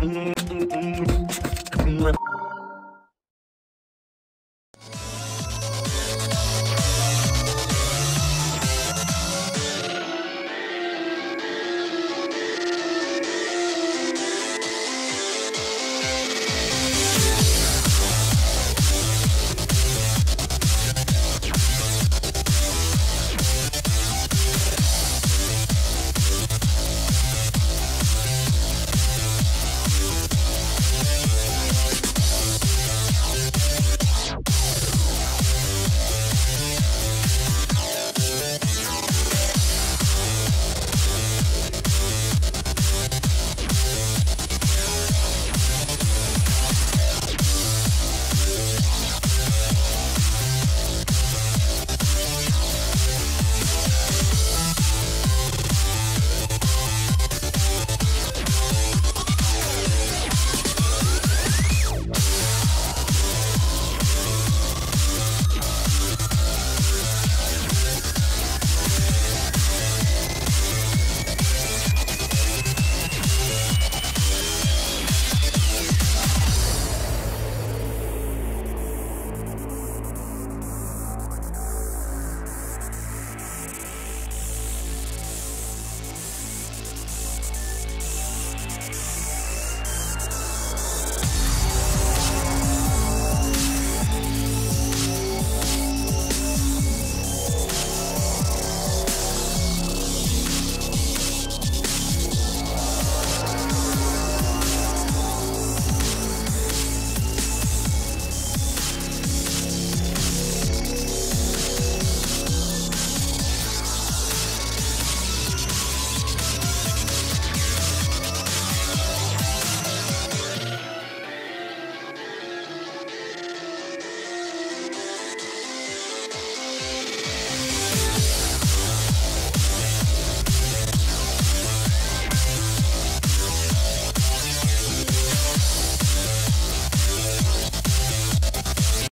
Mm.